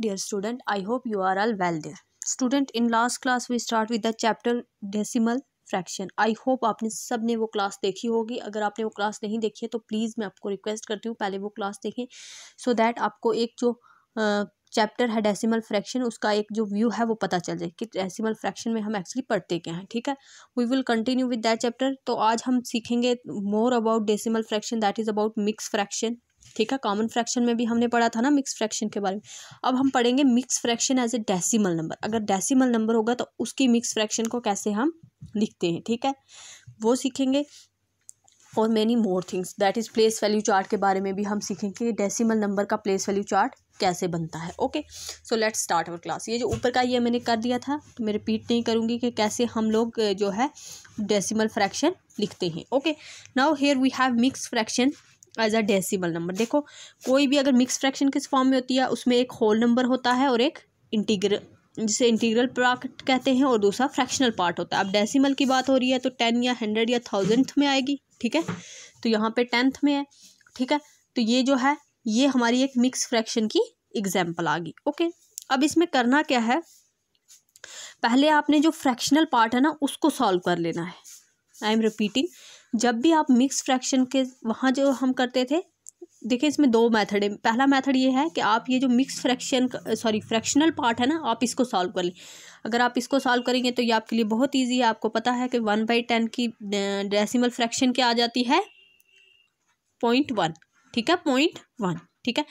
dear student, i hope you are all well there. Student, in last class we start with the chapter decimal fraction I hope आपने सबने वो class देखी होगी। अगर आपने वो क्लास नहीं देखी है तो प्लीज़ मैं आपको रिक्वेस्ट करती हूँ, पहले वो क्लास देखें। सो so दैट आपको एक जो चैप्टर है डेसिमल फ्रैक्शन उसका एक जो व्यू है वो पता चल जाए कि डेसिमल फ्रैक्शन में हम एक्चुअली पढ़ते क्या हैं, ठीक है? We will continue with that chapter तो आज हम सीखेंगे more about decimal fraction that is about mix fraction ठीक है? कॉमन फ्रैक्शन में भी हमने पढ़ा था ना मिक्स फ्रैक्शन के बारे में। अब हम पढ़ेंगे mix fraction as a decimal number अगर डेसिमल नंबर होगा तो उसकी मिक्स फ्रैक्शन को कैसे हम लिखते हैं, ठीक है? वो सीखेंगे और many more things that is place value chart के बारे में भी हम सीखेंगे कि डेसिमल नंबर का प्लेस वैल्यू चार्ट कैसे बनता है okay so let start our class ये जो ऊपर का ये मैंने कर दिया था तो मैं रिपीट नहीं करूँगी कि कैसे हम लोग, जो है डेसिमल फ्रैक्शन लिखते हैं okay now here we have mix fraction as a decimal number देखो, कोई भी अगर मिक्स फ्रैक्शन किस फॉर्म में होती है, उसमें एक होल नंबर होता है और एक इंटीग्रल जिसे इंटीग्रल पार्ट कहते हैं, और दूसरा फ्रैक्शनल पार्ट होता है। अब डेसिमल की बात हो रही है तो टेन या हंड्रेड या थाउजेंथ में आएगी, ठीक है? तो यहाँ पे टेंथ में है, ठीक है? तो ये जो है, ये हमारी एक मिक्स फ्रैक्शन की एग्ज़ाम्पल आ गई ओके अब इसमें करना क्या है? पहले आपने जो फ्रैक्शनल पार्ट है ना, उसको सॉल्व कर लेना है। आई एम रिपीटिंग जब भी आप मिक्स फ्रैक्शन के वहाँ जो हम करते थे, देखिए इसमें दो मेथड है। पहला मेथड ये है कि आप ये जो mix fraction sorry fractional part है ना, आप इसको सॉल्व कर लें। अगर आप इसको सॉल्व करेंगे तो ये आपके लिए बहुत इजी है। आपको पता है कि वन बाई टेन की डेसिमल फ्रैक्शन क्या आ जाती है? पॉइंट वन ठीक है? पॉइंट वन ठीक है?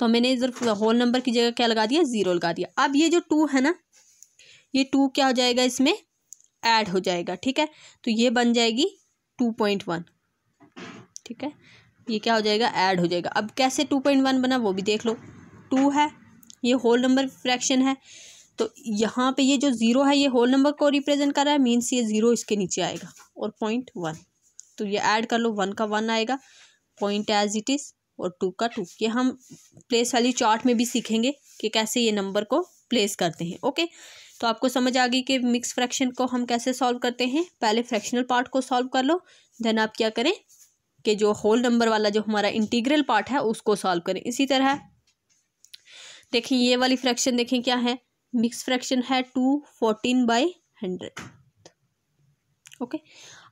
तो मैंने इधर होल नंबर की जगह क्या लगा दिया? ज़ीरो लगा दिया। अब ये जो टू है ना, ये टू क्या हो जाएगा इसमें? ऐड हो जाएगा, ठीक है? तो ये बन जाएगी टू पॉइंट वन। ठीक है? ये क्या हो जाएगा? ऐड हो जाएगा। अब कैसे टू पॉइंट वन बना वो भी देख लो। टू है, ये होल नंबर फ्रैक्शन है। तो यहाँ पे ये जो ज़ीरो है, ये होल नंबर को रिप्रेजेंट कर रहा है मीन्स ये ज़ीरो इसके नीचे आएगा और पॉइंट वन। तो ये ऐड कर लो, वन का वन आएगा। पॉइंट एज इट इज़ और टू का टू। ये हम प्लेस वाली चार्ट में भी सीखेंगे कि कैसे ये नंबर को प्लेस करते हैं। ओके? तो आपको समझ आ गई कि मिक्स फ्रैक्शन को हम कैसे सॉल्व करते हैं? पहले फ्रैक्शनल पार्ट को सॉल्व कर लो देन आप क्या करें कि जो होल नंबर वाला जो हमारा इंटीग्रल पार्ट है, उसको सॉल्व करें। इसी तरह देखिए ये वाली फ्रैक्शन देखें क्या है? मिक्स फ्रैक्शन है two fourteen by hundred okay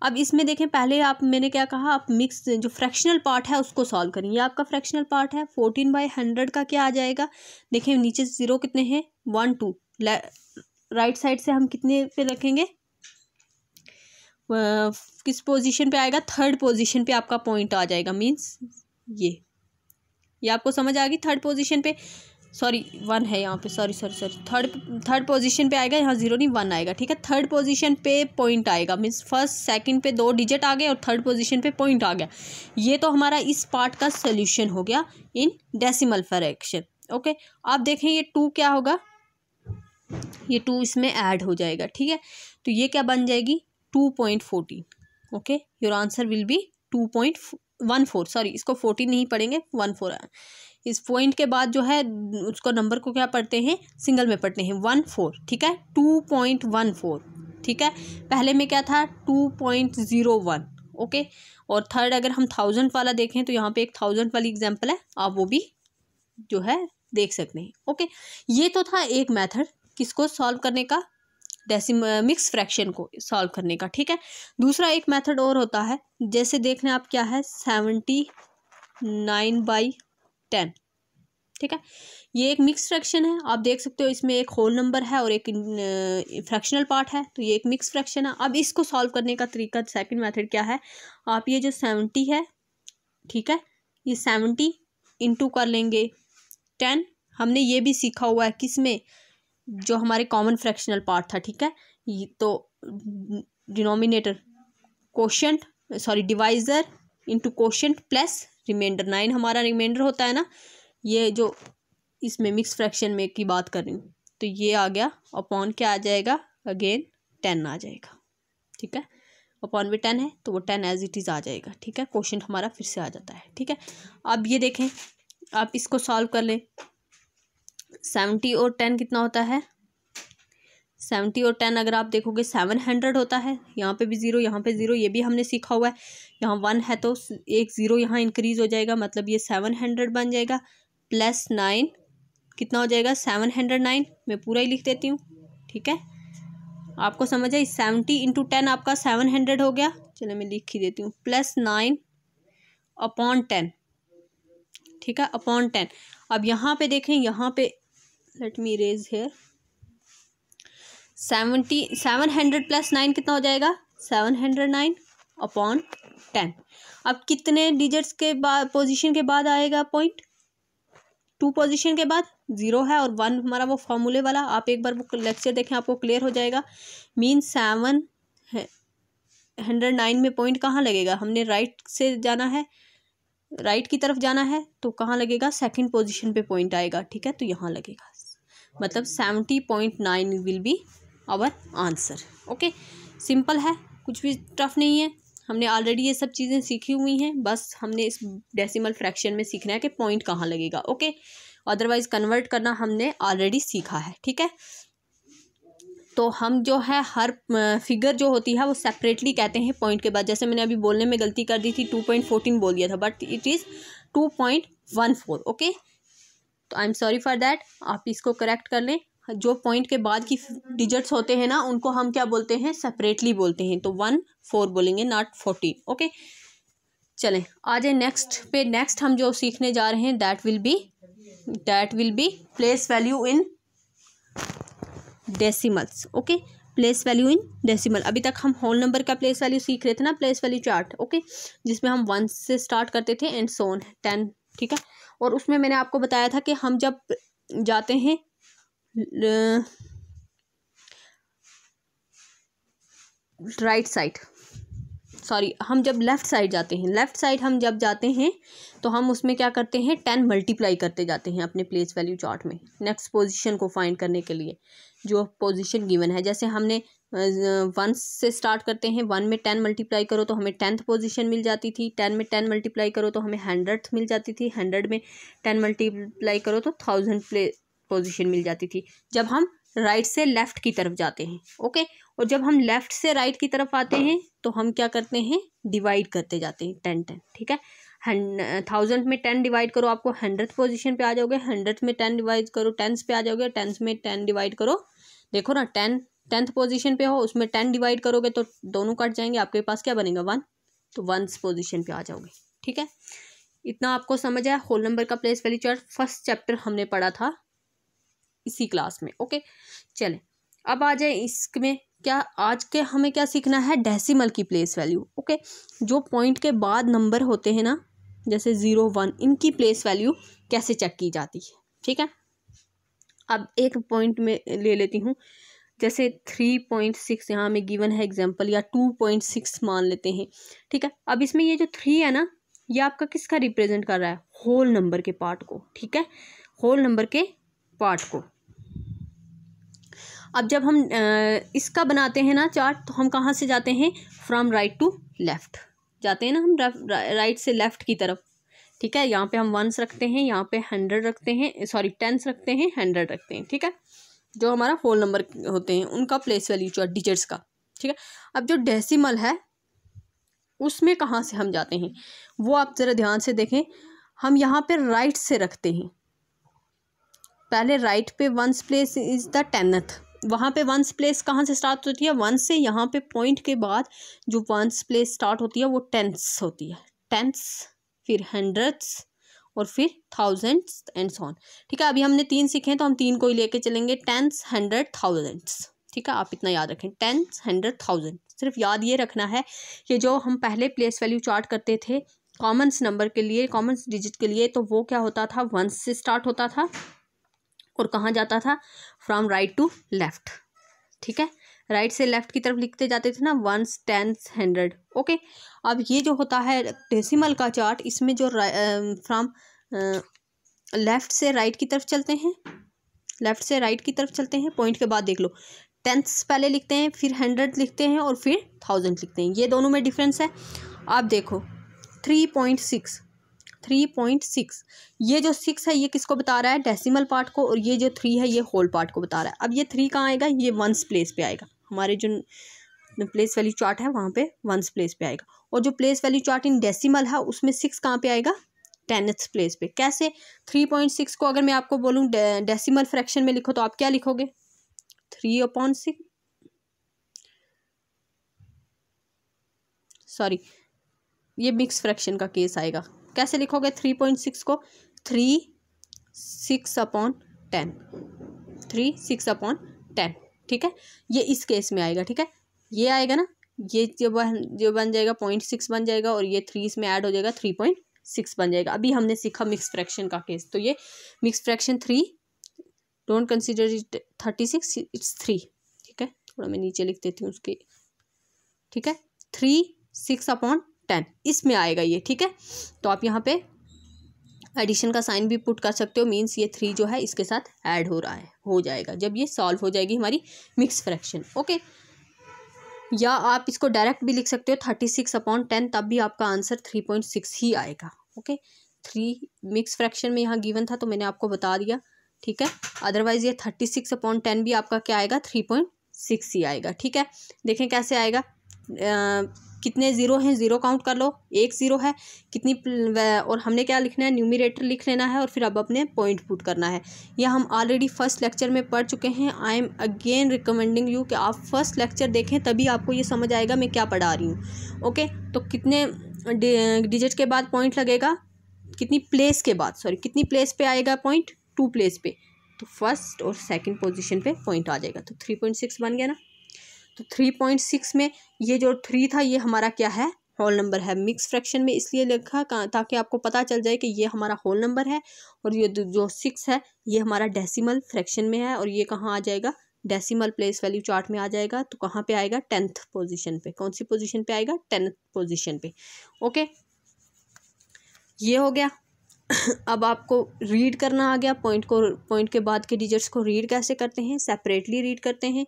अब इसमें देखें, पहले आप, मैंने क्या कहा, आप मिक्स जो फ्रैक्शनल पार्ट है, उसको सॉल्व करें। ये आपका फ्रैक्शनल पार्ट है फोर्टीन बाई हंड्रेड का क्या आ जाएगा? देखें, नीचे ज़ीरो कितने हैं? वन टू राइट साइड से हम कितने पे रखेंगे? किस पोजीशन पे आएगा? थर्ड पोजीशन पे आपका पॉइंट आ जाएगा, मींस ये। ये आपको समझ आ गई थर्ड पोजीशन पे? सॉरी, वन है यहाँ पे, sorry sorry sorry. Third third position पे आएगा, यहाँ ज़ीरो नहीं, वन आएगा, ठीक है? थर्ड पोजीशन पे पॉइंट आएगा मीन्स फ़र्स्ट, सेकंड पे दो डिजिट आ गए और थर्ड पोजीशन पे पॉइंट आ गया। ये तो हमारा इस पार्ट का सोल्यूशन हो गया इन डेसिमल फ्रैक्शन, ओके? आप देखें ये टू क्या होगा? ये टू इसमें ऐड हो जाएगा, ठीक है? तो ये क्या बन जाएगी? Two point fourteen, okay? Your answer will be two point one four, sorry, इसको फोर्टीन नहीं पढ़ेंगे, वन फोर इस पॉइंट के बाद जो है, उसको नंबर को क्या पढ़ते हैं? सिंगल में पढ़ते हैं, वन फोर, ठीक है? टू पॉइंट वन फोर, ठीक है? पहले में क्या था? Two point zero one, okay? और थर्ड अगर हम थाउज़ेंड वाला देखें तो यहाँ पे एक थाउज़ेंड वाली एग्जांपल है, आप वो भी जो है, देख सकते हैं, ओके? ये तो था एक मेथड किसको सॉल्व करने का? डेसिम मिक्स फ्रैक्शन को सॉल्व करने का, ठीक है? दूसरा एक मेथड और होता है, जैसे देख लें आप क्या है? सेवेंटी नाइन बाई टेन ठीक है? ये एक मिक्स फ्रैक्शन है, आप देख सकते हो इसमें एक होल नंबर है और एक फ्रैक्शनल पार्ट है तो ये एक मिक्स फ्रैक्शन है। अब इसको सॉल्व करने का तरीका सेकंड मेथड क्या है? आप ये जो सेवेंटी है, ठीक है? ये सेवेंटी इंटू कर लेंगे टेन हमने ये भी सीखा हुआ है किसमें जो हमारे कॉमन फ्रैक्शनल पार्ट था, ठीक है? तो denominator question sorry divisor into question plus reminder nine हमारा रिमाइंडर होता है ना? ये जो इसमें मिक्स फ्रैक्शन में की बात कर रही हूँ तो ये आ गया। अपॉन क्या आ जाएगा? अगेन टेन आ जाएगा, ठीक है? अपॉन भी टेन है तो वो टेन एज इट इज़ आ जाएगा, ठीक है? क्वेश्चन हमारा फिर से आ जाता है, ठीक है? अब ये देखें, आप इसको सॉल्व कर लें। सेवेंटी और टेन कितना होता है? सेवेंटी और टेन अगर आप देखोगे, सेवन हंड्रेड होता है। यहाँ पे भी ज़ीरो, यहाँ पे ज़ीरो, ये भी हमने सीखा हुआ है। यहाँ वन है तो एक ज़ीरो यहाँ इंक्रीज़ हो जाएगा। मतलब ये सेवन हंड्रेड बन जाएगा प्लस नाइन कितना हो जाएगा? Seven hundred nine. मैं पूरा ही लिख देती हूँ, ठीक है? आपको समझ आई? सेवेंटी इंटू टेन आपका सेवन हंड्रेड हो गया। चलो मैं लिख ही देती हूँ। प्लस नाइन अपॉन टेन ठीक है? अपॉन टेन अब यहाँ पे देखें, यहाँ पे let me raise here seventy seven hundred plus nine कितना हो जाएगा? Seven hundred nine upon ten अब कितने डिजिट्स के बाद पोजीशन के बाद आएगा पॉइंट टू पोजीशन के बाद ज़ीरो है और वन हमारा वो फॉर्मूले वाला, आप एक बार वो लेक्चर देखें, आपको क्लियर हो जाएगा। मीन सेवन हंड्रेड नाइन में पॉइंट कहाँ लगेगा? हमने राइट से जाना है राइट की तरफ़ जाना है तो कहाँ लगेगा? सेकंड पोजीशन पे पॉइंट आएगा, ठीक है? तो यहाँ लगेगा। मतलब seventy point nine will be our answer okay simple है, कुछ भी टफ नहीं है। हमने ऑलरेडी ये सब चीज़ें सीखी हुई हैं, बस हमने इस डेसिमल फ्रैक्शन में सीखना है कि पॉइंट कहाँ लगेगा। ओके अदरवाइज़ कन्वर्ट करना हमने ऑलरेडी सीखा है, ठीक है? तो हम जो है, हर फिगर जो होती है, वो सेपरेटली कहते हैं पॉइंट के बाद। जैसे मैंने अभी बोलने में गलती कर दी थी टू पॉइंट फोर्टीन बोल दिया था but it is two point one four okay तो I am sorry for that आप इसको करेक्ट कर लें। जो पॉइंट के बाद की डिजिट्स होते हैं ना, उनको हम क्या बोलते हैं? सेपरेटली बोलते हैं। तो वन फोर बोलेंगे नॉट फोर्टीन ओके चलें, आ जाए नेक्स्ट पे। नेक्स्ट हम जो सीखने जा रहे हैं that will be that will be place value in decimals okay place value in decimal अभी तक हम होल नंबर का प्लेस वैल्यू सीख रहे थे ना प्लेस वैल्यू चार्ट ओके जिसमें हम वन से स्टार्ट करते थे एंड सोन टेन ठीक है? और उसमें मैंने आपको बताया था कि हम जब जाते हैं राइट साइड। सॉरी हम जब लेफ़्ट साइड जाते हैं लेफ़्ट साइड हम जब जाते हैं तो हम उसमें क्या करते हैं टेन मल्टीप्लाई करते जाते हैं अपने प्लेस वैल्यू चार्ट में नेक्स्ट पोजीशन को फाइंड करने के लिए, जो पोजीशन गिवन है। जैसे हमने वन से स्टार्ट करते हैं वन में टेन मल्टीप्लाई करो तो हमें टेंथ पोजीशन मिल जाती थी टेन में टेन मल्टीप्लाई करो तो हमें हंड्रेड मिल जाती थी हंड्रेड में टेन मल्टीप्लाई करो तो थाउज़ेंड प्ले पोजीशन मिल जाती थी। जब हम राइट से लेफ़्ट की तरफ़ जाते हैं ओके और जब हम लेफ़्ट से राइट की तरफ़ आते हैं तो हम क्या करते हैं? डिवाइड करते जाते हैं टेन टेन ठीक है? थाउज़ेंड में टेन डिवाइड करो, आपको हंड्रेड पोजीशन पे आ जाओगे हंड्रेड में टेन डिवाइड करो टेंस पे आ जाओगे टेंस में टेन डिवाइड करो। देखो ना टेन टेंथ पोजीशन पे हो, उसमें टेन डिवाइड करोगे तो दोनों कट जाएँगे, आपके पास क्या बनेगा? वन तो वंस पोजीशन पे आ जाओगे, ठीक है? इतना आपको समझ आया होल नंबर का place value chart first chapter हमने पढ़ा था। इसी क्लास में, ओके? चलें, अब आ जाए इसमें क्या, आज के हमें क्या सीखना है? डेसिमल की प्लेस वैल्यू, ओके? जो पॉइंट के बाद नंबर होते हैं ना, जैसे ज़ीरो, वन, इनकी प्लेस वैल्यू कैसे चेक की जाती है, ठीक है? अब एक पॉइंट में ले लेती हूँ, जैसे थ्री पॉइंट सिक्स, यहाँ में गिवन है एग्ज़ाम्पल, या टू पॉइंट सिक्स मान लेते हैं, ठीक है? अब इसमें ये जो थ्री है ना, ये आपका किसका रिप्रेजेंट कर रहा है? होल नंबर के पार्ट को, ठीक है? होल नंबर के पार्ट को। अब जब हम इसका बनाते हैं ना चार्ट तो हम कहाँ से जाते हैं? फ्रॉम राइट टू लेफ़्ट जाते हैं ना हम राइट से लेफ़्ट की तरफ़। ठीक है? यहाँ पे हम वंस रखते हैं, यहाँ पे हंड्रेड रखते हैं सॉरी टेंस रखते हैं हंड्रेड रखते हैं। ठीक है? जो हमारा होल नंबर होते हैं, उनका प्लेस वैल्यू डिजिट्स का। ठीक है? अब जो डेसिमल है, उसमें कहाँ से हम जाते हैं? वो आप ज़रा ध्यान से देखें। हम यहाँ पे राइट से रखते हैं। पहले राइट पे ones place is the tenth वहाँ पे वंस प्लेस कहाँ से स्टार्ट होती है? वन से यहाँ पे पॉइंट के बाद जो वंस प्लेस स्टार्ट होती है, वो टेंस होती है। टेंस फिर हंड्रेड्स और फिर थाउजेंड्स एंड सॉन ठीक है, अभी हमने तीन सीखे हैं तो हम तीन को ही लेके चलेंगे। टेंस हंड्रेड थाउजेंड्स ठीक है, आप इतना याद रखें। टेंस हंड्रेड थाउज़ेंड सिर्फ़ याद ये रखना है कि जो हम पहले प्लेस वैल्यू चार्ट करते थे कॉमन्स नंबर के लिए कॉमन्स डिजिट के लिए तो वो क्या होता था? वंस से स्टार्ट होता था। और कहाँ जाता था? फ्रॉम राइट टू लेफ़्ट ठीक है? राइट से लेफ़्ट की तरफ़ लिखते जाते थे ना वंस टेंस हंड्रेड ओके अब ये जो होता है डेसिमल का चार्ट इसमें जो फ्रॉम लेफ़्ट से राइट की तरफ़ चलते हैं। लेफ़्ट से राइट की तरफ़ चलते हैं पॉइंट के बाद देख लो। टेंथ्स पहले लिखते हैं, फिर हंड्रेड लिखते हैं और फिर थाउज़ेंड लिखते हैं। ये दोनों में डिफरेंस है। आप देखो three point six three point six ये जो सिक्स है, ये किसको बता रहा है? डेसिमल पार्ट को, और ये जो थ्री है, ये होल पार्ट को बता रहा है। अब ये थ्री कहाँ आएगा? ये वंस प्लेस पे आएगा। हमारे जो प्लेस वैल्यू चार्ट है, वहाँ पे वंस प्लेस पे आएगा। और जो place value chart in decimal है, उसमें सिक्स कहाँ पे आएगा? टेंथ प्लेस पे। कैसे? थ्री पॉइंट सिक्स को अगर मैं आपको बोलूँ डेसिमल फ्रैक्शन में लिखो तो आप क्या लिखोगे? थ्री अपॉन सिक्स सॉरी ये मिक्स फ्रैक्शन का केस आएगा। कैसे लिखोगे? थ्री पॉइंट सिक्स को। Three six upon ten three six upon ten ठीक है? ये इस केस में आएगा, ठीक है? ये आएगा ना? ये जो बन जो बन जाएगा पॉइंट सिक्स बन जाएगा और ये थ्री इसमें ऐड हो जाएगा थ्री पॉइंट सिक्स बन जाएगा। अभी हमने सीखा मिक्स फ्रैक्शन का केस तो ये mix fraction three don't consider it thirty six it's three ठीक है? थोड़ा मैं नीचे लिख देती हूँ उसके। ठीक है? थ्री सिक्स अपॉन टेन, इसमें आएगा ये, ठीक है? तो आप यहाँ पे एडिशन का साइन भी पुट कर सकते हो मीन्स ये थ्री जो है, इसके साथ ऐड हो रहा है, हो जाएगा, जब ये सॉल्व हो जाएगी हमारी मिक्स फ्रैक्शन ओके या आप इसको डायरेक्ट भी लिख सकते हो थर्टी सिक्स अपॉन टेन तब भी आपका आंसर थ्री पॉइंट सिक्स ही आएगा ओके थ्री मिक्स फ्रैक्शन में यहाँ गिवन था तो मैंने आपको बता दिया, ठीक है? अदरवाइज़ ये थर्टी सिक्स अपॉन टेन भी आपका क्या आएगा थ्री पॉइंट सिक्स ही आएगा, ठीक है? देखें कैसे आएगा कितने ज़ीरो हैं? ज़ीरो काउंट कर लो। एक ज़ीरो है। कितनी और हमने क्या लिखना है? न्यूमिरेटर लिख लेना है और फिर अब अपने पॉइंट पुट करना है। यह हम ऑलरेडी फ़र्स्ट लेक्चर में पढ़ चुके हैं। I am again recommending you कि आप फ़र्स्ट लेक्चर देखें, तभी आपको ये समझ आएगा मैं क्या पढ़ा रही हूँ। ओके तो कितने डिजिट के बाद पॉइंट लगेगा? कितनी प्लेस के बाद? सॉरी कितनी प्लेस पे आएगा पॉइंट टू प्लेस पे। तो फ़र्स्ट और सेकंड पोजीशन पे पॉइंट आ जाएगा। तो थ्री पॉइंट सिक्स बन गया ना? तो थ्री पॉइंट सिक्स में ये जो थ्री था, ये हमारा क्या है? होल नंबर है। मिक्स फ्रैक्शन में इसलिए लिखा ताकि आपको पता चल जाए कि ये हमारा होल नंबर है और ये जो सिक्स है, ये हमारा डेसिमल फ्रैक्शन में है और ये कहाँ आ जाएगा? डेसिमल प्लेस वैल्यू चार्ट में आ जाएगा। तो कहाँ पे आएगा? टेंथ पोजीशन पे। कौन सी पोजीशन पे आएगा? टेंथ पोजीशन पे। ओके ये हो गया। अब आपको रीड करना आ गया। पॉइंट को पॉइंट के बाद के डिजिट्स को रीड कैसे करते हैं? सेपरेटली रीड करते हैं।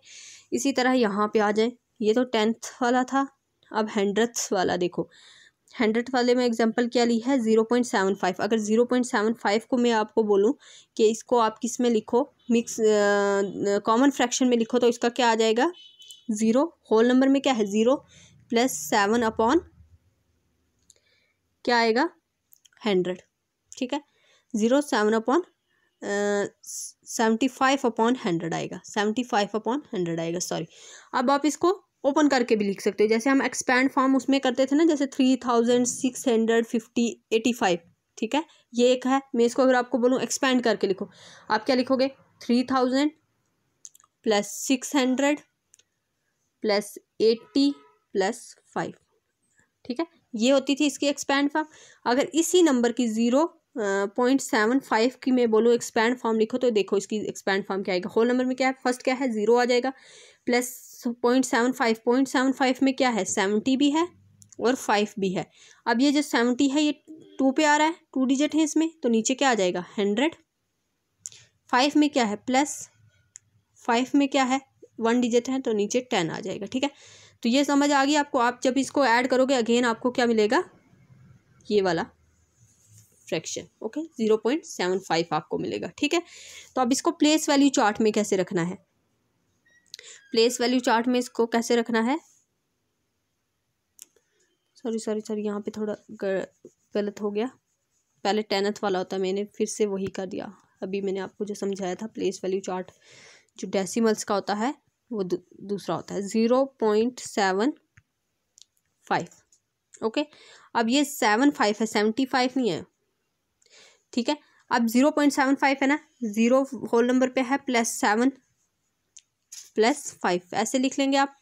इसी तरह यहाँ पे आ जाए। ये तो टेंथ वाला था। अब हंड्रेड्स वाला देखो। हंड्रेड वाले में एग्जांपल क्या ली है? ज़ीरो पॉइंट सेवन फाइव अगर ज़ीरो पॉइंट सेवन फाइव को मैं आपको बोलूँ कि इसको आप किसमें लिखो? मिक्स कॉमन फ्रैक्शन में लिखो तो इसका क्या आ जाएगा? ज़ीरो होल नंबर में क्या है? ज़ीरो प्लस सेवन अपॉन क्या आएगा? हंड्रेड ठीक है? Zero seven upon seventy five upon hundred आएगा। सेवेंटी फाइव अपॉन हंड्रेड आएगा सॉरी अब आप इसको ओपन करके भी लिख सकते हो। जैसे हम एक्सपैंड फॉर्म उसमें करते थे ना, जैसे three thousand six hundred fifty eighty five ठीक है? ये एक है। मैं इसको अगर आपको बोलूँ एक्सपैंड करके लिखो। आप क्या लिखोगे? Three thousand plus six hundred plus eighty plus five ठीक है? ये होती थी इसकी एक्सपैंड फॉर्म अगर इसी नंबर की ज़ीरो पॉइंट सेवन फाइव की मैं बोलूँ एक्सपैंड फॉर्म लिखो तो देखो इसकी एक्सपैंड फॉर्म क्या आएगा। होल नंबर में क्या है? फ़र्स्ट क्या है? ज़ीरो आ जाएगा। Plus point seven five, point seven five में क्या है? सेवेंटी भी है और फाइव भी है। अब ये जो सेवेंटी है, ये टू पे आ रहा है टू डिजिट है इसमें तो नीचे क्या आ जाएगा? हंड्रेड फाइव में क्या है? प्लस फाइव में क्या है? वन डिजिट है तो नीचे टेन आ जाएगा, ठीक है? तो ये समझ आ गई आपको? आप जब इसको ऐड करोगे अगेन आपको क्या मिलेगा? ये वाला। Fraction okay zero point seven five आपको मिलेगा, ठीक है? तो अब इसको प्लेस वैल्यू चार्ट में कैसे रखना है? प्लेस वैल्यू चार्ट में इसको कैसे रखना है? सॉरी सॉरी सॉरी यहाँ पे थोड़ा गलत हो गया। पहले टेनथ वाला होता, मैंने फिर से वही कर दिया। अभी मैंने आपको जो समझाया था प्लेस वैल्यू चार्ट जो डेसिमल्स का होता है, वो दूसरा होता है। Zero point seven five okay अब ये सेवन फाइव है सेवेंटी फाइव नहीं है। ठीक है? अब ज़ीरो पॉइंट सेवन फाइव है ना? ज़ीरो होल नंबर पे है प्लस सेवन प्लस फाइव ऐसे लिख लेंगे आप।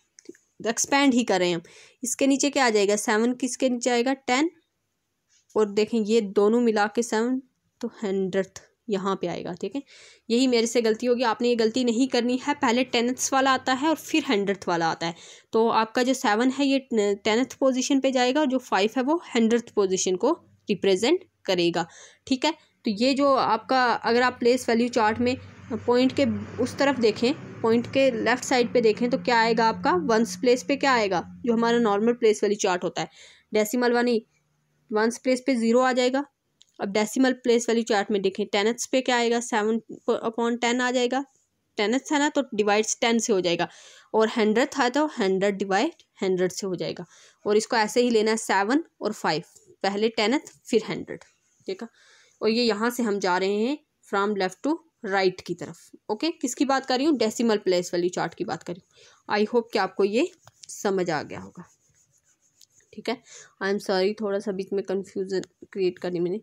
एक्सपेंड ही कर रहे हैं हम। इसके नीचे क्या आ जाएगा? सेवन किसके नीचे आएगा? टेन और देखें, ये दोनों मिला के सेवन तो हंड्रेड यहाँ पे आएगा, ठीक है? यही मेरे से गलती होगी। आपने ये गलती नहीं करनी है। पहले टेंथ्स वाला आता है और फिर हंड्रेड वाला आता है। तो आपका जो सेवन है, ये टेंथ पोजीशन पे जाएगा और जो फाइव है, वो हंड्रेड पोजीशन को रिप्रेजेंट करेगा। ठीक है? तो ये जो आपका, अगर आप प्लेस वैल्यू चार्ट में पॉइंट के उस तरफ़ देखें पॉइंट के लेफ़्ट साइड पे देखें तो क्या आएगा आपका? वंस प्लेस पे क्या आएगा? जो हमारा नॉर्मल प्लेस वैल्यू चार्ट होता है। डेसिमल वाली वंस प्लेस पे ज़ीरो आ जाएगा। अब डेसिमल प्लेस वैल्यू चार्ट में देखें टेनथ्स पे क्या आएगा? सेवन अपॉन टेन आ जाएगा। टेनथ है ना तो डिवाइड्स टेन से हो जाएगा। और हंड्रेड था तो हंड्रेड डिवाइड हंड्रेड से हो जाएगा। और इसको ऐसे ही लेना है सेवन और फाइव पहले टेनथ फिर हंड्रेड देखा? और ये यहाँ से हम जा रहे हैं फ्राम लेफ़्ट टू राइट की तरफ़। ओके किसकी बात कर रही हूँ? डेसिमल प्लेस वाली चार्ट की बात कर रही हूँ। आई होप कि आपको ये समझ आ गया होगा। ठीक है? आई एम सॉरी थोड़ा सा बीच में कन्फ्यूज़न क्रिएट करनी मैंने।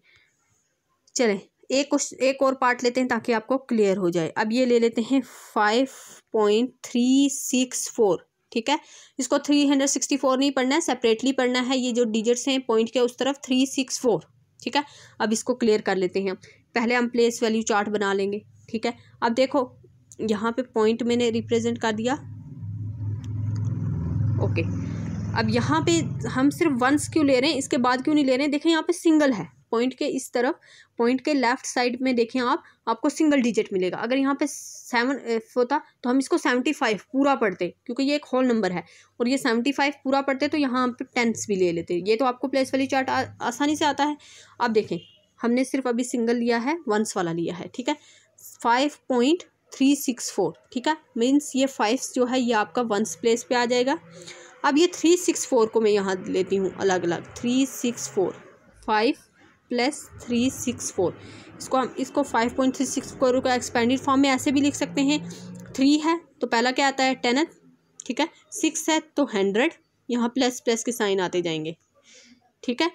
चलें, एक एक और पार्ट लेते हैं ताकि आपको क्लियर हो जाए। अब ये ले लेते हैं five point three six four ठीक है? इसको थ्री हंड्रेड सिक्सटी फोर नहीं पढ़ना है सेपरेटली पढ़ना है। ये जो डिजिट्स हैं पॉइंट के उस तरफ़? थ्री सिक्स फोर ठीक है? अब इसको क्लियर कर लेते हैं। पहले हम प्लेस वैल्यू चार्ट बना लेंगे, ठीक है? अब देखो, यहाँ पे पॉइंट मैंने रिप्रेजेंट कर दिया। ओके अब यहाँ पे हम सिर्फ़ वंस क्यों ले रहे हैं? इसके बाद क्यों नहीं ले रहे हैं? देखें, यहाँ पे सिंगल है। पॉइंट के इस तरफ़, पॉइंट के लेफ़्ट साइड में देखें आप, आपको सिंगल डिजिट मिलेगा। अगर यहाँ पे सेवन, एफ़ होता तो हम इसको सेवेंटी फाइव पूरा पढ़ते, क्योंकि ये एक होल नंबर है। और ये सेवेंटी फाइव पूरा पढ़ते तो यहाँ पे टेंस भी ले लेते। ये तो आपको प्लेस वाली चार्ट आसानी से आता है। अब देखें, हमने सिर्फ़ अभी सिंगल लिया है वंस वाला लिया है, ठीक है? Five point three six four ठीक है? मीन्स ये फाइव जो है, ये आपका वंस प्लेस पे आ जाएगा। अब ये थ्री सिक्स फोर को मैं यहाँ लेती हूँ अलग अलग three six four five plus three six four. इसको हम, इसको five point three six four का एक्सपेंडेड फॉर्म में ऐसे भी लिख सकते हैं। थ्री है तो पहला क्या आता है? टेन ठीक है? सिक्स है तो हंड्रेड। यहाँ प्लस प्लस के साइन आते जाएँगे, ठीक है?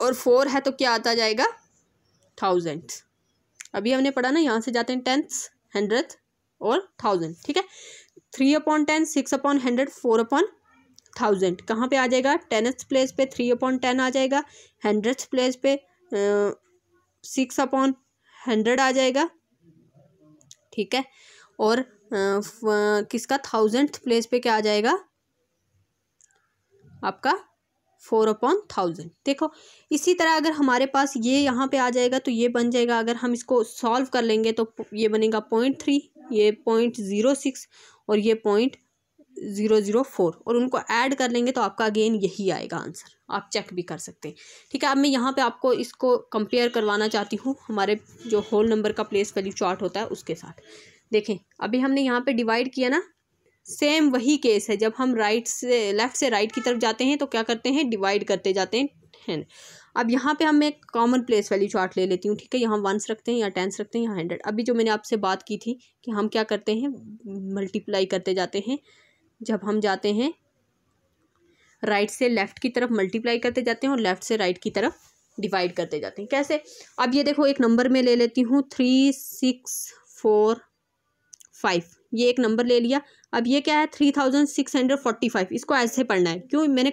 और फोर है तो क्या आता जाएगा? थाउज़ेंड। अभी हमने पढ़ा ना, यहाँ से जाते हैं टेंथ हंड्रेड और थाउज़ेंड, ठीक है? Three upon ten, six upon hundred, four upon thousand. कहाँ पे आ जाएगा? टेनथ प्लेस पे थ्री अपॉन टेन आ जाएगा। हंड्रेड प्लेस पे सिक्स अपॉन हंड्रेड आ जाएगा। ठीक है? और आ, किसका? थाउज़ेंड प्लेस पे क्या आ जाएगा? आपका फोर अपॉन थाउज़ेंड देखो इसी तरह अगर हमारे पास ये यहाँ पे आ जाएगा तो ये बन जाएगा। अगर हम इसको सॉल्व कर लेंगे तो ये बनेगा पॉइंट थ्री ये पॉइंट ज़ीरो सिक्स और ये पॉइंट ज़ीरो ज़ीरो फोर और उनको ऐड कर लेंगे तो आपका अगेन यही आएगा आंसर। आप चेक भी कर सकते हैं। ठीक है, अब मैं यहाँ पे आपको इसको कंपेयर करवाना चाहती हूँ। हमारे जो होल नंबर का प्लेस वैल्यू चार्ट होता है उसके साथ। देखें, अभी हमने यहाँ पे डिवाइड किया ना, सेम वही केस है। जब हम राइट से, लेफ़्ट से राइट की तरफ़ जाते हैं तो क्या करते हैं? डिवाइड करते जाते हैं अब यहाँ पे हम एक कॉमन प्लेस वैल्यू चार्ट ले लेती हूँ। ठीक है, यहाँ वंस रखते हैं या टेंस रखते हैं या हंड्रेड अभी जो मैंने आपसे बात की थी कि हम क्या करते हैं? मल्टीप्लाई करते जाते हैं। जब हम जाते हैं राइट से लेफ़्ट की तरफ़ मल्टीप्लाई करते जाते हैं और लेफ़्ट से राइट की तरफ़ डिवाइड करते जाते हैं। कैसे? अब ये देखो, एक नंबर में ले लेती हूँ थ्री सिक्स फोर फाइव ये एक नंबर ले लिया। अब ये क्या है? Three thousand six hundred forty five इसको ऐसे पढ़ना है। क्यों? मैंने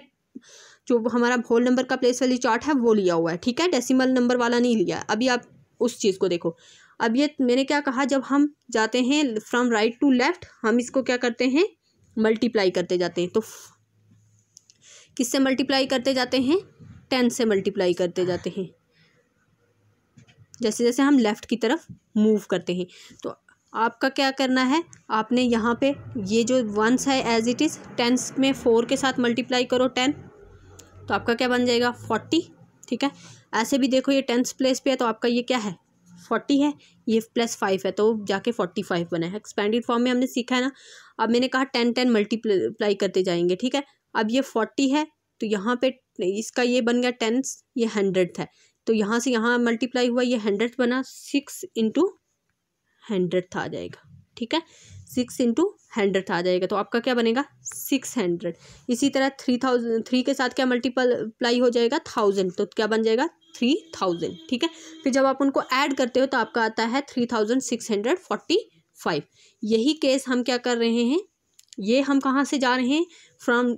जो हमारा होल नंबर का प्लेस वाली चार्ट है, वो लिया हुआ है, ठीक है? डेसिमल नंबर वाला नहीं लिया अभी आप उस चीज़ को देखो। अब ये मैंने क्या कहा? जब हम जाते हैं फ्रॉम राइट टू लेफ़्ट हम इसको क्या करते हैं? मल्टीप्लाई करते जाते हैं। तो किससे मल्टीप्लाई करते जाते हैं? टेन से मल्टीप्लाई करते जाते हैं। जैसे जैसे हम लेफ़्ट की तरफ़ मूव करते हैं। तो आपका क्या करना है? आपने यहाँ पे ये जो वंस है एज इट इज़ टेंस में फोर के साथ मल्टीप्लाई करो टेन तो आपका क्या बन जाएगा? फोर्टी ठीक है? ऐसे भी देखो ये टेंथ प्लेस पे है तो आपका ये क्या है? फोर्टी है, ये प्लस फाइव है तो जाके फोर्टी फाइव बना है। एक्सपेंडेड फॉर्म में हमने सीखा है ना अब मैंने कहा टेन टेन मल्टीप्लाई करते जाएँगे, ठीक है? अब ये फोर्टी है तो यहाँ पे इसका ये बन गया टेंस ये हंड्रेड है। तो यहाँ से यहाँ मल्टीप्लाई हुआ, ये हंड्रेड बना, सिक्स इंटू हंड्रेड था आ जाएगा, ठीक है? सिक्स इंटू हंड्रेड था आ जाएगा तो आपका क्या बनेगा? Six hundred. इसी तरह थ्री थाउज़ेंड थ्री के साथ क्या मल्टीपल हो जाएगा? थाउज़ेंड तो क्या बन जाएगा? थ्री थाउज़ेंड, ठीक है? फिर जब आप उनको ऐड करते हो तो आपका आता है three thousand six hundred forty five. यही केस हम क्या कर रहे हैं? ये हम कहाँ से जा रहे हैं? From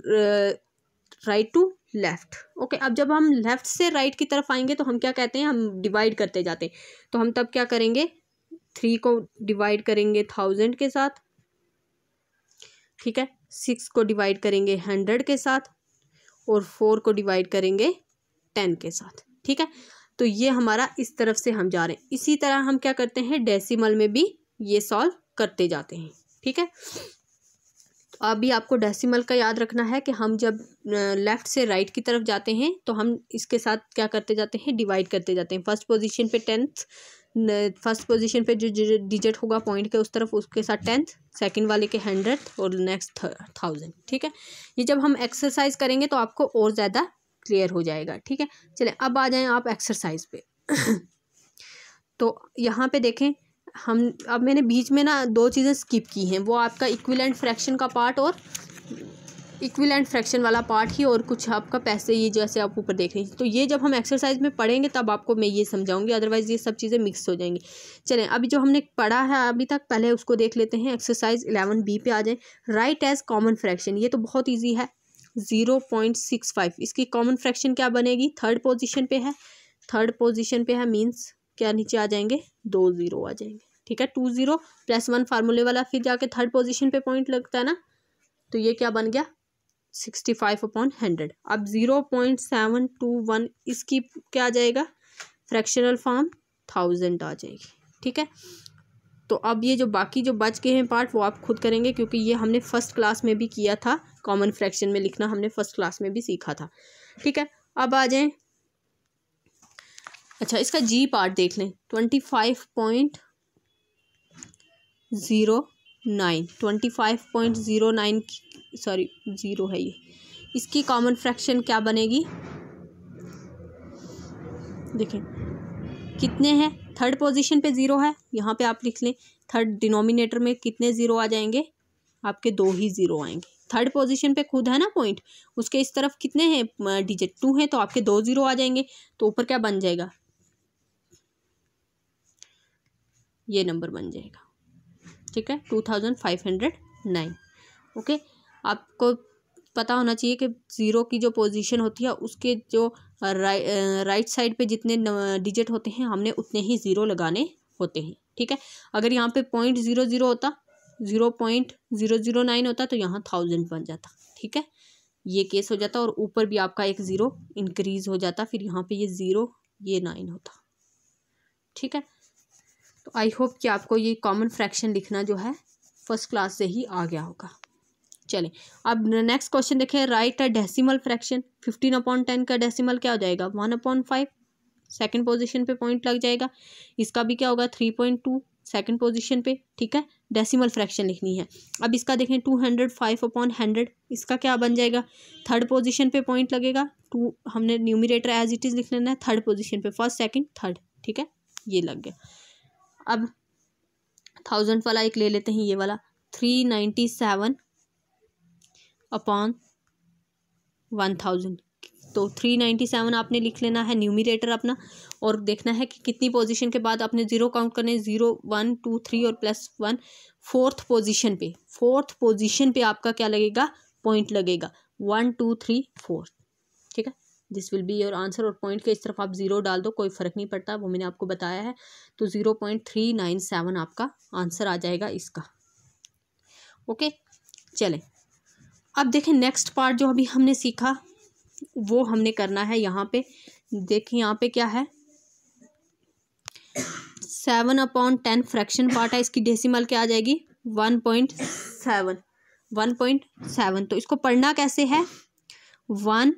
right to left. Okay, अब जब हम लेफ़्ट से राइट right की तरफ़ आएँगे तो हम क्या कहते हैं? हम डिवाइड करते जाते हैं। तो हम तब क्या करेंगे? थ्री को डिवाइड करेंगे थाउज़ेंड के साथ। ठीक है? सिक्स को डिवाइड करेंगे हंड्रेड के साथ और फोर को डिवाइड करेंगे टेन के साथ। ठीक है? तो ये हमारा इस तरफ़ से हम जा रहे हैं। इसी तरह हम क्या करते हैं? डेसिमल में भी ये सॉल्व करते जाते हैं, ठीक है? अभी आपको डेसिमल का याद रखना है कि हम जब लेफ़्ट से राइट की तरफ़ जाते हैं तो हम इसके साथ क्या करते जाते हैं? डिवाइड करते जाते हैं। फ़र्स्ट पोजीशन पे टेंथ फ़र्स्ट पोजीशन पे जो डिजिट होगा पॉइंट के उस तरफ़, उसके साथ टेंथ सेकंड वाले के हंड्रेड और नेक्स्ट थाउज़ेंड ठीक है? ये जब हम एक्सरसाइज करेंगे तो आपको और ज़्यादा क्लियर हो जाएगा, ठीक है? चले अब आ जाएँ आप एक्सरसाइज पे। तो यहाँ पे देखें हम, अब मैंने बीच में ना दो चीज़ें स्किप की हैं। वो आपका इक्विलेंट फ्रैक्शन का पार्ट और इक्विलेंट फ्रैक्शन वाला पार्ट ही और कुछ आपका पैसे ये जैसे आप ऊपर देख रहे हैं। तो ये जब हम एक्सरसाइज में पढ़ेंगे, तब आपको मैं ये समझाऊँगी। अदरवाइज़ ये सब चीज़ें मिक्स हो जाएँगी। चलें, अभी जो हमने पढ़ा है अभी तक, पहले उसको देख लेते हैं। एक्सरसाइज इलेवन बी पे आ जाए। राइट एज कॉमन फ्रैक्शन ये तो बहुत ईजी है। ज़ीरो पॉइंट सिक्स फाइव इसकी कॉमन फ्रैक्शन क्या बनेगी? थर्ड पोजिशन पर है। थर्ड पोजिशन पर है मीन्स क्या नीचे आ जाएँगे? दो ज़ीरो आ जाएँगे। ठीक है टू ज़ीरो प्लस वन फार्मूले वाला फिर जाके थर्ड पोजिशन पे पॉइंट लगता है ना तो ये क्या बन गया? सिक्सटी फाइव अपॉन हंड्रेड अब zero point seven two one इसकी क्या आ जाएगा? फ्रैक्शनल फॉर्म थाउज़ेंड आ जाएगी, ठीक है? तो अब ये जो बाकी जो बच गए हैं पार्ट वो आप खुद करेंगे, क्योंकि ये हमने फ़र्स्ट क्लास में भी किया था कॉमन फ्रैक्शन में लिखना हमने फ़र्स्ट क्लास में भी सीखा था, ठीक है? अब आ जाएँ। अच्छा इसका जी पार्ट देख लें twenty five point zero nine, twenty five point zero nine sorry, zero है ये। इसकी कॉमन फ्रैक्शन क्या बनेगी? देखें, कितने हैं? थर्ड पोजीशन पे ज़ीरो है, यहाँ पे आप लिख लें थर्ड डिनोमिनेटर में कितने ज़ीरो आ जाएँगे? आपके दो ही ज़ीरो आएँगे। थर्ड पोजीशन पे खुद है ना पॉइंट उसके इस तरफ़ कितने हैं? डिजिट टू हैं तो आपके दो ज़ीरो आ जाएँगे तो ऊपर क्या बन जाएगा? ये नंबर बन जाएगा। ठीक है? Two thousand five hundred nine okay आपको पता होना चाहिए कि ज़ीरो की जो पोजीशन होती है, उसके जो राइट राइट साइड पे जितने डिजिट होते हैं, हमने उतने ही ज़ीरो लगाने होते हैं। ठीक है? अगर यहाँ पे पॉइंट ज़ीरो ज़ीरो होता zero point zero zero nine होता तो यहाँ थाउज़ेंड बन जाता। ठीक है? ये केस हो जाता और ऊपर भी आपका एक ज़ीरो इंक्रीज़ हो जाता, फिर यहाँ पे ये ज़ीरो ये नाइन होता। ठीक है? तो आई होप कि आपको ये कॉमन फ्रैक्शन लिखना जो है फ़र्स्ट क्लास से ही आ गया होगा। चलें अब नेक्स्ट क्वेश्चन देखें। Right a decimal fraction fifteen upon ten का डेसिमल क्या हो जाएगा? One upon five second position पे पॉइंट लग जाएगा। इसका भी क्या होगा? Three point two second position पे, ठीक है? डेसिमल फ्रैक्शन लिखनी है। अब इसका देखें। Two hundred five upon hundred इसका क्या बन जाएगा? थर्ड पोजिशन पे पॉइंट लगेगा। टू हमने न्यूमिरेटर एज इट इज़ लिख लेना है। थर्ड पोजिशन पे फ़र्स्ट सेकेंड थर्ड ठीक है? ये लग गया। अब थाउज़ेंड वाला एक ले लेते हैं ये वाला three ninety seven upon one thousand तो थ्री नाइन्टी सेवन आपने लिख लेना है न्यूमिरेटर अपना, और देखना है कि कितनी पोजीशन के बाद आपने ज़ीरो काउंट करने ज़ीरो वन टू थ्री और प्लस वन फोर्थ पोजीशन पे फोर्थ पोजीशन पे आपका क्या लगेगा? पॉइंट लगेगा। वन टू थ्री फोर्थ ठीक है? This will be your answer और पॉइंट के इस तरफ़ आप ज़ीरो डाल दो, कोई फ़र्क नहीं पड़ता, वो मैंने आपको बताया है। तो zero point three nine seven आपका आंसर आ जाएगा इसका। ओके चलें। अब देखें नेक्स्ट पार्ट जो अभी हमने सीखा, वो हमने करना है यहाँ पे। देखें, यहाँ पे क्या है? Seven upon ten fraction part है, इसकी डेसिमल क्या आ जाएगी? One point seven one point seven तो इसको पढ़ना कैसे है? वन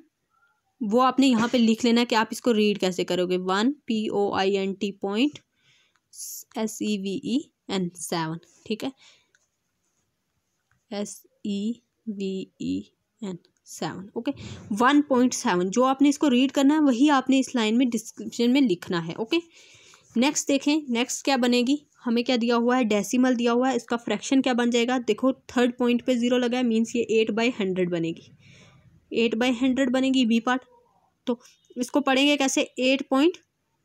वो आपने यहाँ पे लिख लेना है कि आप इसको रीड कैसे करोगे? One P O I N T point S E V E N seven ठीक है? S E V E N seven okay one point seven जो आपने इसको रीड करना है, वही आपने इस लाइन में डिस्क्रिप्शन में लिखना है ओके नेक्स्ट देखें नेक्स्ट क्या बनेगी? हमें क्या दिया हुआ है? डेसिमल दिया हुआ है, इसका फ्रैक्शन क्या बन जाएगा? देखो थर्ड पॉइंट पे ज़ीरो लगा है मीन्स ये एट बाई हंड्रेड बनेगी। एट बाई हंड्रेड बनेगी बी पार्ट। तो इसको पढ़ेंगे कैसे? Eight point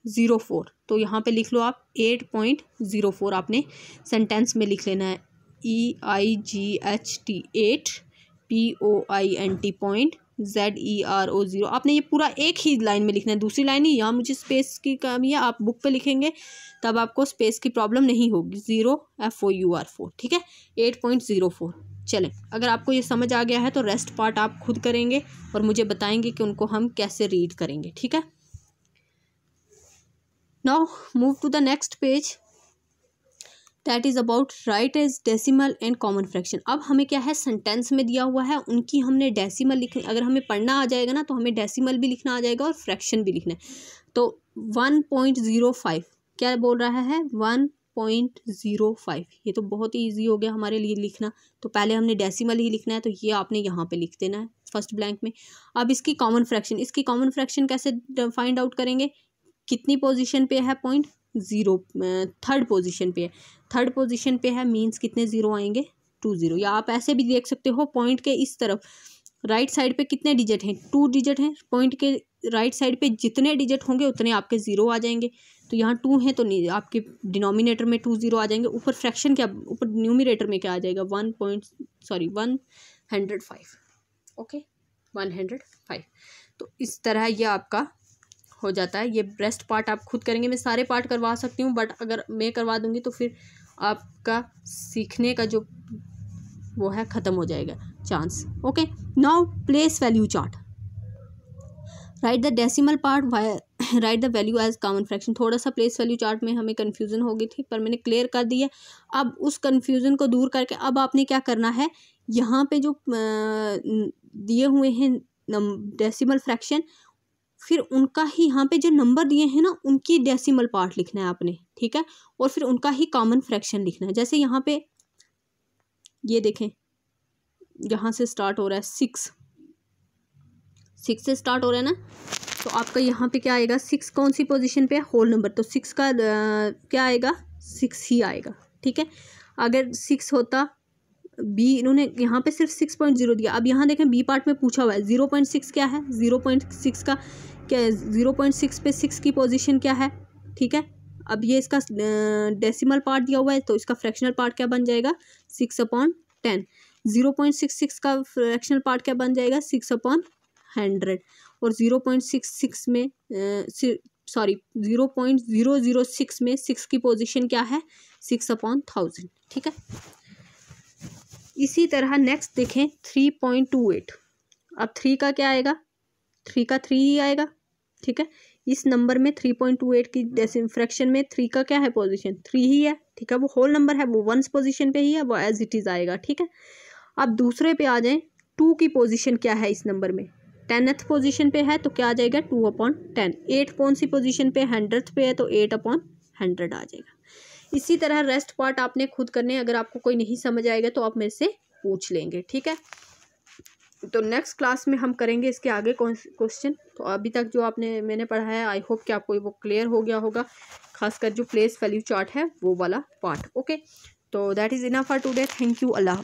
zero four. तो यहाँ पे लिख लो आप, एट पॉइंट ज़ीरो फोर आपने सेंटेंस में लिख लेना है। E I G H T eight P O I N T point Z E R O zero आपने ये पूरा एक ही लाइन में लिखना है, दूसरी लाइन ही यहाँ मुझे स्पेस की कमी है, आप बुक पे लिखेंगे, तब आपको स्पेस की प्रॉब्लम नहीं होगी। Zero F O U R four ठीक है? एट पॉइंट ज़ीरो फोर चलें। अगर आपको ये समझ आ गया है तो रेस्ट पार्ट आप खुद करेंगे और मुझे बताएँगे कि उनको हम कैसे रीड करेंगे, ठीक है? Now move to the next page that is about write as decimal and common fraction अब हमें क्या है? सेंटेंस में दिया हुआ है, उनकी हमने डेसिमल लिख अगर हमें पढ़ना आ जाएगा ना तो हमें डेसिमल भी लिखना आ जाएगा और फ्रैक्शन भी लिखना है। तो वन पॉइंट ज़ीरो फाइव क्या बोल रहा है? वन पॉइंट ज़ीरो फाइव ये तो बहुत ही ईजी हो गया हमारे लिए लिखना। तो पहले हमने डेसिमल ही लिखना है तो ये आपने यहाँ पे लिख देना है फ़र्स्ट ब्लैंक में। अब इसकी कॉमन फ्रैक्शन इसकी कॉमन फ्रैक्शन कैसे फाइंड आउट करेंगे? कितनी पोजीशन पे है पॉइंट ज़ीरो थर्ड पोजीशन पे है। थर्ड पोजीशन पे है मींस कितने ज़ीरो आएँगे? टू ज़ीरो या आप ऐसे भी देख सकते हो पॉइंट के इस तरफ़ राइट right साइड पे कितने डिजिट हैं? टू डिजिट हैं। पॉइंट के राइट साइड पे जितने डिजिट होंगे, उतने आपके ज़ीरो आ जाएँगे। तो यहाँ टू हैं तो आपके डिनोमिनेटर में टू ज़ीरो आ जाएँगे। ऊपर फ्रैक्शन क्या, ऊपर न्यूमिनेटर में क्या आ जाएगा? One point, sorry, one hundred five. Okay? One hundred five. तो इस तरह ये आपका हो जाता है। ये ब्रेस्ट पार्ट आप खुद करेंगे। मैं सारे पार्ट करवा सकती हूँ बट अगर मैं करवा दूँगी तो फिर आपका सीखने का जो वो है, ख़त्म हो जाएगा। Chance. Okay? Now place value chart write the decimal part write the value as common fraction थोड़ा सा प्लेस वैल्यू चार्ट में हमें कन्फ्यूज़न हो गई थी पर मैंने क्लियर कर दिया अब उस कन्फ्यूज़न को दूर करके, अब आपने क्या करना है? यहाँ पे जो दिए हुए हैं डेसिमल फ्रैक्शन फिर उनका ही यहाँ पे जो नंबर दिए हैं ना, उनकी डेसिमल पार्ट लिखना है आपने, ठीक है? और फिर उनका ही कॉमन फ्रैक्शन लिखना है। जैसे यहाँ पे, ये देखें, यहाँ से स्टार्ट हो रहा है सिक्स सिक्स से स्टार्ट हो रहा है ना? तो आपका यहाँ पे क्या आएगा? सिक्स कौन सी पोजीशन पे? है होल नंबर तो सिक्स का आ, क्या आएगा? सिक्स ही आएगा ठीक है? अगर सिक्स होता बी इन्होंने यहाँ पे सिर्फ़ सिक्स पॉइंट ज़ीरो दिया। अब यहाँ देखें बी पार्ट में पूछा हुआ है ज़ीरो पॉइंट सिक्स क्या है? ज़ीरो पॉइंट सिक्स का क्या ज़ीरो पॉइंट सिक्स पे सिक्स की पोजीशन क्या है? ठीक है? अब ये इसका डेसिमल पार्ट दिया हुआ है तो इसका फ्रैक्शनल पार्ट क्या बन जाएगा? Six upon ten zero point six six का फ्रैक्शनल पार्ट क्या बन जाएगा? सिक्स अपॉन हंड्रेड और ज़ीरो पॉइंट सिक्स सिक्स में sorry, zero point zero zero six में सिक्स की पोजीशन क्या है? सिक्स अपॉन थाउज़ेंड, ठीक है? इसी तरह नेक्स्ट देखें थ्री पॉइंट टू एट अब थ्री का क्या आएगा? थ्री का थ्री ही आएगा, ठीक है? इस नंबर में थ्री पॉइंट टू एट की जैसे फ्रैक्शन में थ्री का क्या है पोजीशन थ्री ही है, ठीक है? वो होल नंबर है, वो वंस पोजीशन पे ही है, वो एज इट इज़ आएगा, ठीक है? अब दूसरे पे आ जाएँ टू की पोजीशन क्या है इस नंबर में? टेनथ पोजीशन पे है तो क्या आ जाएगा? Two upon ten. एट कौन सी पोजीशन पे? हंड्रेड पे है तो एट अपॉन हंड्रेड आ जाएगा। इसी तरह रेस्ट पार्ट आपने खुद करने अगर आपको कोई नहीं समझ आएगा तो आप मेरे से पूछ लेंगे, ठीक है? तो नेक्स्ट क्लास में हम करेंगे इसके आगे क्वेश्चन तो अभी तक जो आपने, मैंने पढ़ा है आई होप कि आपको वो क्लियर हो गया होगा। खासकर जो प्लेस वैल्यू चार्ट है, वो वाला पार्ट ओके तो that is enough for today thank you Allah